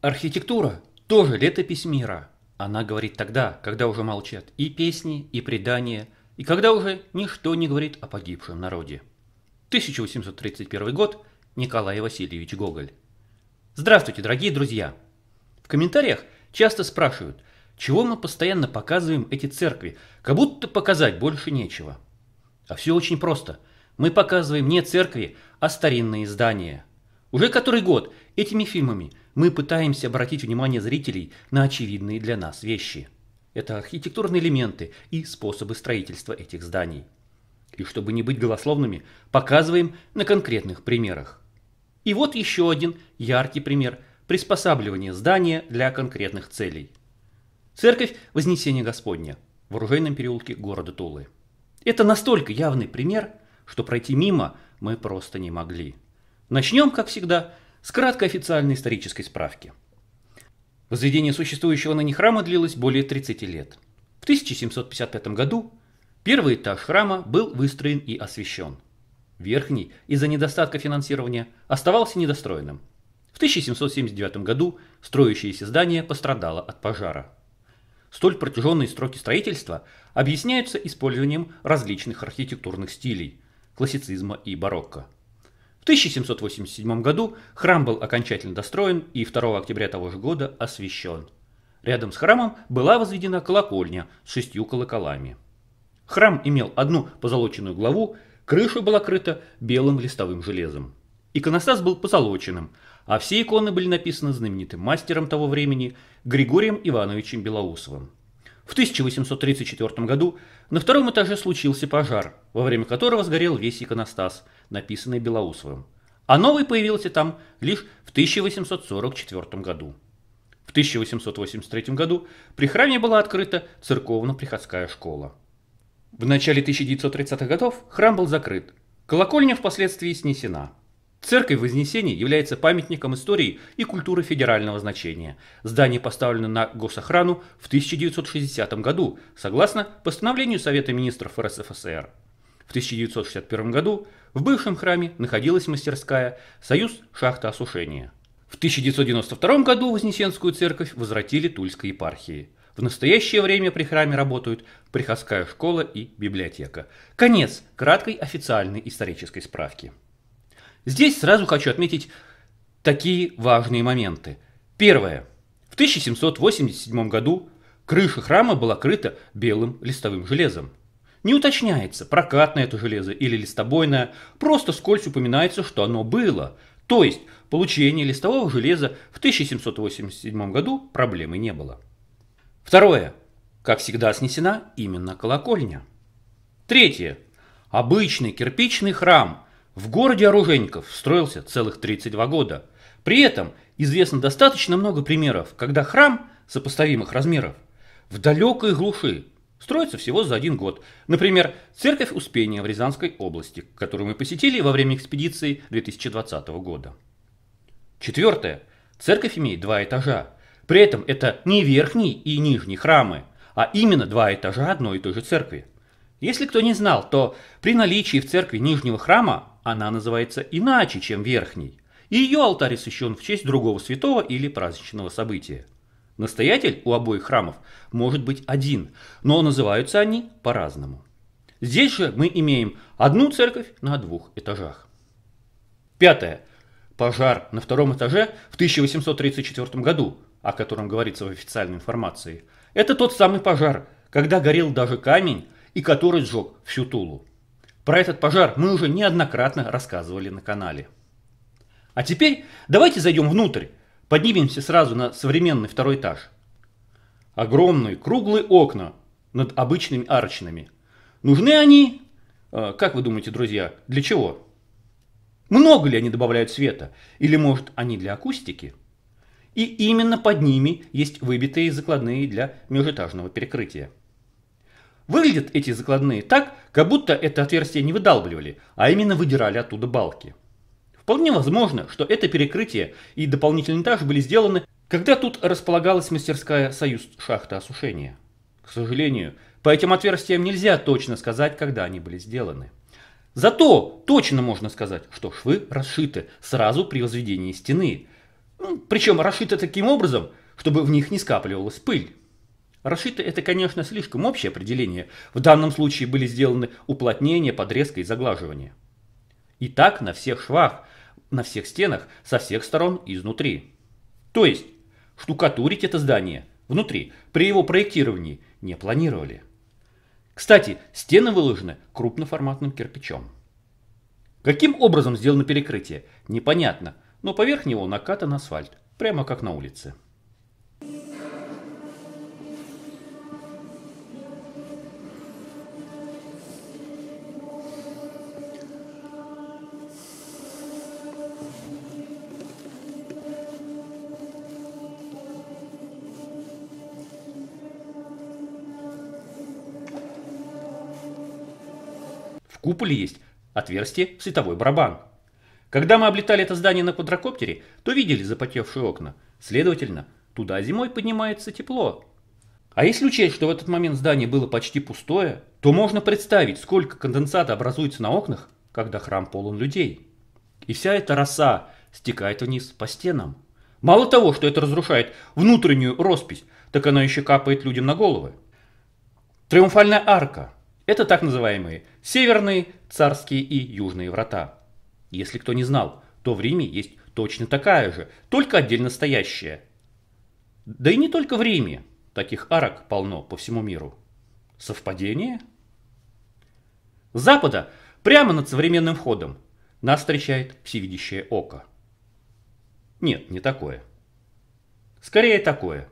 Архитектура тоже летопись мира. Она говорит тогда, когда уже молчат и песни, и предания, и когда уже ничто не говорит о погибшем народе. 1831 год. Николай Васильевич Гоголь. Здравствуйте, дорогие друзья! В комментариях часто спрашивают, чего мы постоянно показываем эти церкви, как будто показать больше нечего. А все очень просто. Мы показываем не церкви, а старинные здания. Уже который год этими фильмами мы пытаемся обратить внимание зрителей на очевидные для нас вещи. Это архитектурные элементы и способы строительства этих зданий. И чтобы не быть голословными, показываем на конкретных примерах. И вот еще один яркий пример приспосабливания здания для конкретных целей. Церковь Вознесения Господня в оружейном переулке города Тулы. Это настолько явный пример, что пройти мимо мы просто не могли. Начнем, как всегда, с краткой официальной исторической справки. Возведение существующего ныне храма длилось более 30 лет. В 1755 году первый этаж храма был выстроен и освящен. Верхний из-за недостатка финансирования оставался недостроенным. В 1779 году строящееся здание пострадало от пожара. Столь протяженные сроки строительства объясняются использованием различных архитектурных стилей – классицизма и барокко – в 1787 году храм был окончательно достроен и 2 октября того же года освящен. Рядом с храмом была возведена колокольня с шестью колоколами. Храм имел одну позолоченную главу, крыша была крыта белым листовым железом. Иконостас был позолоченным, а все иконы были написаны знаменитым мастером того времени Григорием Ивановичем Белоусовым. В 1834 году на втором этаже случился пожар, во время которого сгорел весь иконостас, написанный Белоусовым. А новый появился там лишь в 1844 году. В 1883 году при храме была открыта церковно-приходская школа. В начале 1930-х годов храм был закрыт. Колокольня впоследствии снесена. Церковь Вознесения является памятником истории и культуры федерального значения. Здание поставлено на госохрану в 1960 году, согласно постановлению Совета министров РСФСР. В 1961 году в бывшем храме находилась мастерская «Союз шахта осушения». В 1992 году Вознесенскую церковь возвратили Тульской епархии. В настоящее время при храме работают приходская школа и библиотека. Конец краткой официальной исторической справки. Здесь сразу хочу отметить такие важные моменты. Первое. В 1787 году крыша храма была крыта белым листовым железом. Не уточняется, прокатное это железо или листобойное, просто скользь упоминается, что оно было. То есть получение листового железа в 1787 году проблемы не было. Второе. Как всегда снесена именно колокольня. Третье. Обычный кирпичный храм – в городе оружейников строился целых 32 года. При этом известно достаточно много примеров, когда храм сопоставимых размеров в далекой глуши строится всего за один год. Например, Церковь Успения в Рязанской области, которую мы посетили во время экспедиции 2020 года. Четвертое. Церковь имеет два этажа. При этом это не верхний и нижний храмы, а именно два этажа одной и той же церкви. Если кто не знал, то при наличии в церкви нижнего храма она называется иначе, чем верхний, и ее алтарь освящен в честь другого святого или праздничного события. Настоятель у обоих храмов может быть один, но называются они по-разному. Здесь же мы имеем одну церковь на двух этажах. Пятое. Пожар на втором этаже в 1834 году, о котором говорится в официальной информации. Это тот самый пожар, когда горел даже камень и который сжег всю Тулу. Про этот пожар мы уже неоднократно рассказывали на канале. А теперь давайте зайдем внутрь, поднимемся сразу на современный второй этаж. Огромные круглые окна над обычными арочными. Нужны они, э, как вы думаете, друзья, для чего? Много ли они добавляют света? Или, может, они для акустики? И именно под ними есть выбитые закладные для межэтажного перекрытия. Выглядят эти закладные так, как будто это отверстие не выдалбливали, а именно выдирали оттуда балки. Вполне возможно, что это перекрытие и дополнительный этаж были сделаны, когда тут располагалась мастерская «Союз шахта осушения». К сожалению, по этим отверстиям нельзя точно сказать, когда они были сделаны. Зато точно можно сказать, что швы расшиты сразу при возведении стены. Ну, причем расшиты таким образом, чтобы в них не скапливалась пыль. Расшиты – это, конечно, слишком общее определение. В данном случае были сделаны уплотнения, подрезка и заглаживание. И так на всех швах, на всех стенах, со всех сторон изнутри. То есть, штукатурить это здание внутри при его проектировании не планировали. Кстати, стены выложены крупноформатным кирпичом. Каким образом сделано перекрытие, непонятно, но поверх него накатан асфальт, прямо как на улице. Куполе есть отверстие в световой барабан. Когда мы облетали это здание на квадрокоптере, то видели запотевшие окна. Следовательно, туда зимой поднимается тепло. А если учесть, что в этот момент здание было почти пустое, то можно представить, сколько конденсата образуется на окнах, когда храм полон людей. И вся эта роса стекает вниз по стенам. Мало того, что это разрушает внутреннюю роспись, так она еще капает людям на головы. Триумфальная арка – это так называемые северные, царские и южные врата. Если кто не знал, то в Риме есть точно такая же, только отдельно стоящая. Да и не только в Риме, таких арок полно по всему миру. Совпадение? С запада, прямо над современным входом, нас встречает всевидящее око. Нет, не такое. Скорее такое.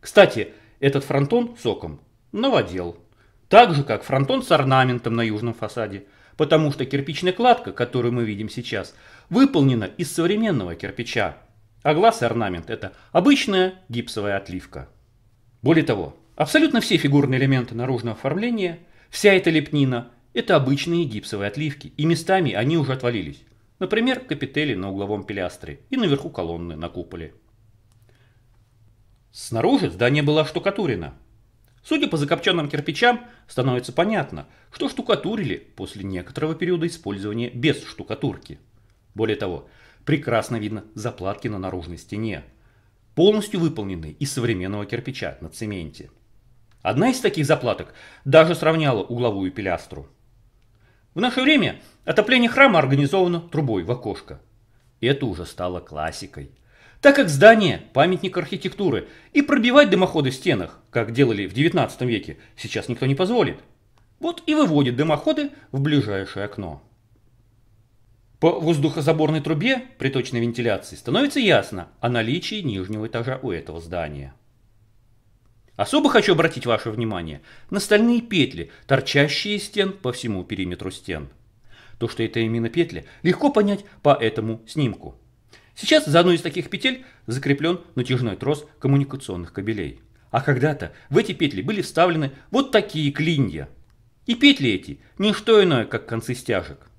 Кстати, этот фронтон с оком новодел – так же, как фронтон с орнаментом на южном фасаде, потому что кирпичная кладка, которую мы видим сейчас, выполнена из современного кирпича, а глаз и орнамент – это обычная гипсовая отливка. Более того, абсолютно все фигурные элементы наружного оформления, вся эта лепнина – это обычные гипсовые отливки, и местами они уже отвалились. Например, капители на угловом пилястре и наверху колонны на куполе. Снаружи здание было штукатурено – Судя по закопченным кирпичам, становится понятно, что штукатурили после некоторого периода использования без штукатурки. Более того, прекрасно видно заплатки на наружной стене, полностью выполненные из современного кирпича на цементе. Одна из таких заплаток даже сравняла угловую пилястру. В наше время отопление храма организовано трубой в окошко. Это уже стало классикой так как здание – памятник архитектуры, и пробивать дымоходы в стенах, как делали в 19 веке, сейчас никто не позволит. Вот и выводит дымоходы в ближайшее окно. По воздухозаборной трубе при точной вентиляции становится ясно о наличии нижнего этажа у этого здания. Особо хочу обратить ваше внимание на стальные петли, торчащие из стен по всему периметру стен. То, что это именно петли, легко понять по этому снимку. Сейчас за одной из таких петель закреплен натяжной трос коммуникационных кабелей. А когда-то в эти петли были вставлены вот такие клинья. И петли эти – не что иное, как концы стяжек.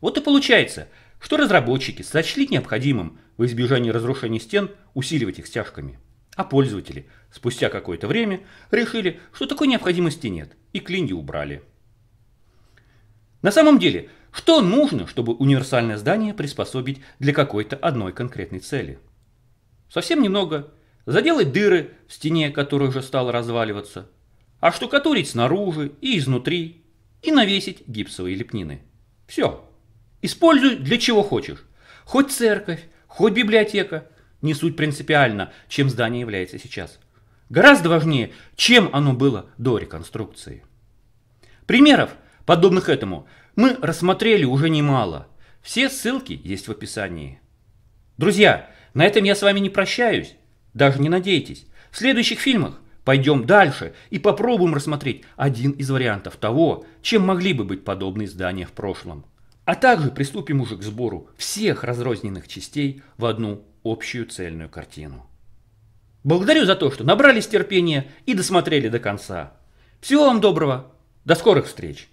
Вот и получается, что разработчики сочли необходимым в избежании разрушения стен усиливать их стяжками. А пользователи спустя какое-то время решили, что такой необходимости нет, и клинья убрали. На самом деле – что нужно, чтобы универсальное здание приспособить для какой-то одной конкретной цели? Совсем немного. Заделать дыры в стене, которая уже стала разваливаться, а штукатурить снаружи и изнутри, и навесить гипсовые лепнины. Все. Используй для чего хочешь. Хоть церковь, хоть библиотека. Не суть принципиально, чем здание является сейчас. Гораздо важнее, чем оно было до реконструкции. Примеров, подобных этому, мы рассмотрели уже немало. Все ссылки есть в описании. Друзья, на этом я с вами не прощаюсь. Даже не надейтесь. В следующих фильмах пойдем дальше и попробуем рассмотреть один из вариантов того, чем могли бы быть подобные здания в прошлом. А также приступим уже к сбору всех разрозненных частей в одну общую цельную картину. Благодарю за то, что набрались терпения и досмотрели до конца. Всего вам доброго. До скорых встреч.